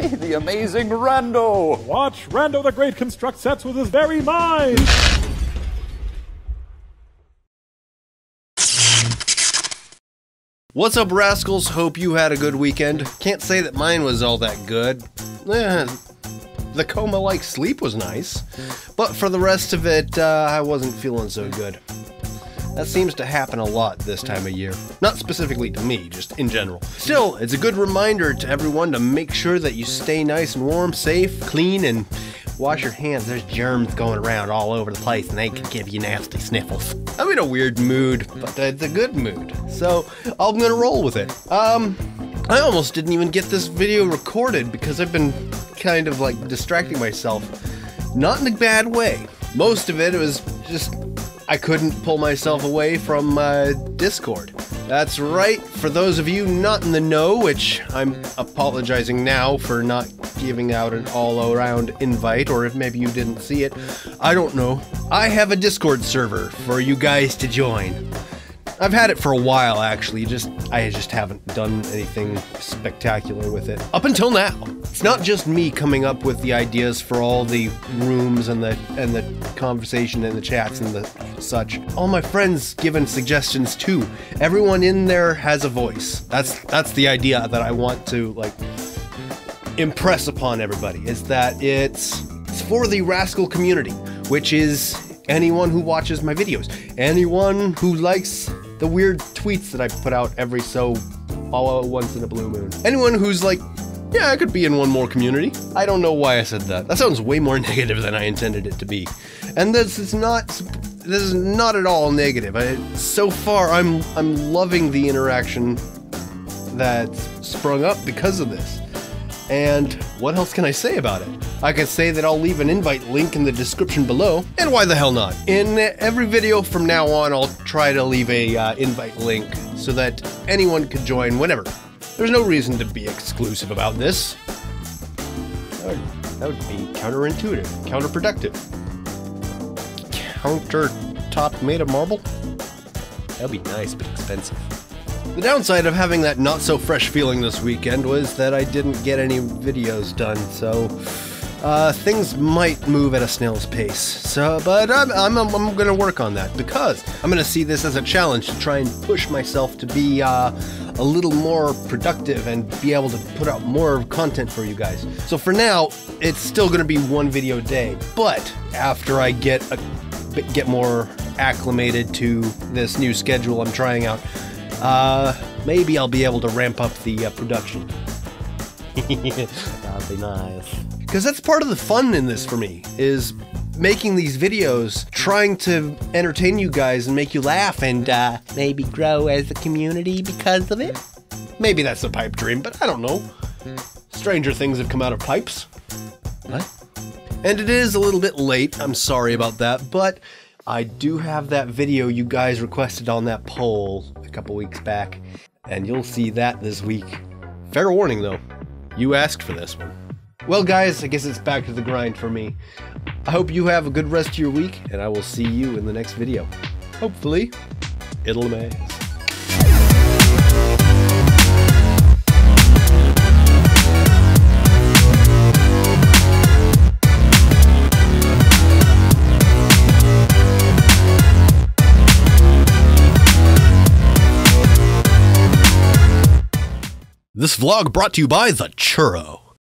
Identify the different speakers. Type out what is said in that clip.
Speaker 1: Hey, the amazing Rando!
Speaker 2: Watch Rando the Great construct sets with his very mind!
Speaker 3: What's up, rascals? Hope you had a good weekend. Can't say that mine was all that good. Eh, the coma like sleep was nice, but for the rest of it, uh, I wasn't feeling so good. That seems to happen a lot this time of year. Not specifically to me, just in general. Still, it's a good reminder to everyone to make sure that you stay nice and warm, safe, clean, and wash your hands. There's germs going around all over the place and they can give you nasty sniffles. I'm in a weird mood, but it's a good mood. So I'm gonna roll with it. Um, I almost didn't even get this video recorded because I've been kind of like distracting myself. Not in a bad way. Most of it was just I couldn't pull myself away from uh, Discord. That's right, for those of you not in the know, which I'm apologizing now for not giving out an all around invite, or if maybe you didn't see it, I don't know. I have a Discord server for you guys to join. I've had it for a while actually, just I just haven't done anything spectacular with it. Up until now. It's not just me coming up with the ideas for all the rooms and the and the conversation and the chats and the such. All my friends given suggestions too. Everyone in there has a voice. That's that's the idea that I want to like impress upon everybody is that it's it's for the rascal community, which is anyone who watches my videos, anyone who likes the weird tweets that I put out every so all at once in a blue moon. Anyone who's like, yeah, I could be in one more community. I don't know why I said that. That sounds way more negative than I intended it to be. And this is not this is not at all negative. I, so far I'm I'm loving the interaction that's sprung up because of this. And what else can I say about it? I can say that I'll leave an invite link in the description below, and why the hell not? In every video from now on, I'll try to leave a uh, invite link so that anyone could join whenever. There's no reason to be exclusive about this. That would, that would be counterintuitive, counterproductive. Countertop made of marble? That'd be nice, but expensive. The downside of having that not so fresh feeling this weekend was that I didn't get any videos done, so uh, things might move at a snail's pace. So, but I'm, I'm, I'm gonna work on that because I'm gonna see this as a challenge to try and push myself to be uh, a little more productive and be able to put out more content for you guys. So for now, it's still gonna be one video a day, but after I get a get more acclimated to this new schedule I'm trying out, uh, maybe I'll be able to ramp up the uh, production. That'd be nice. Because that's part of the fun in this for me, is making these videos, trying to entertain you guys and make you laugh and uh, maybe grow as a community because of it. Maybe that's a pipe dream, but I don't know. Stranger things have come out of pipes. What? And it is a little bit late, I'm sorry about that, but I do have that video you guys requested on that poll a couple weeks back, and you'll see that this week. Fair warning though, you asked for this one. Well, guys, I guess it's back to the grind for me. I hope you have a good rest of your week, and I will see you in the next video. Hopefully, it'll amaze. This vlog brought to you by The Churro.